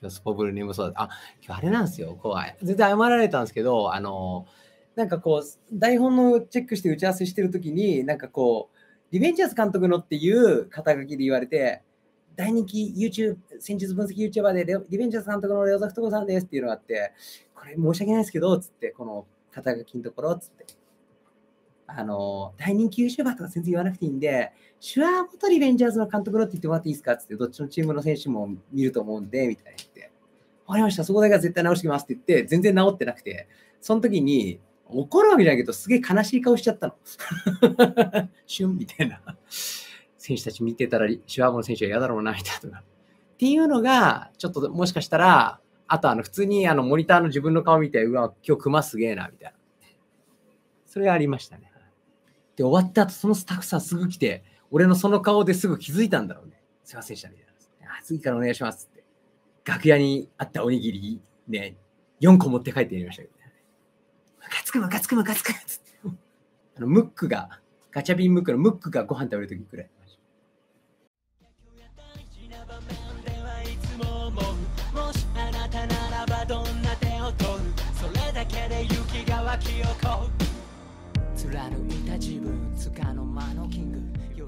今日スポブルにもそうだあ、今日あれなんですよ。こう、全然謝られたんですけど、あの、なんかこう、台本のチェックして打ち合わせしてるときに、なんかこう、リベンジャーズ監督のっていう肩書きで言われて、大人気 YouTube、戦術分析 YouTuber でリベンジャーズ監督のレオザフトコさんですっていうのがあって、これ申し訳ないですけど、つって、この肩書きのところ、つって。あの、大人気 YouTuber とか全然言わなくていいんで、シュアー元リベンジャーズの監督のって言ってもらっていいですかって、どっちのチームの選手も見ると思うんで、みたいな言って、わかりました、そこだけは絶対直してきますって言って、全然直ってなくて、その時に、怒るわけじゃないけど、すげえ悲しい顔しちゃったの。シュンみたいな。選手たち見てたら、シュワーボの選手は嫌だろうな、みたいな。っていうのが、ちょっともしかしたら、あとあの普通にあのモニターの自分の顔見て、うわ、今日熊すげえな、みたいな。それがありましたね。で、終わった後、そのスタッフさんすぐ来て、俺のその顔ですぐ気づいたんだろうね。すいませんでした、みたいな。あ、次からお願いしますって。楽屋にあったおにぎり、ね、4個持って帰ってやりましたけど。ムカつくムカつくムカつくっつって。あの、ムックが、ガチャビンムックのムックがご飯食べるときくらい。もしあなたならばどんな手を取るそれだけで雪が湧き起こる貫いた自分つかの間のキング。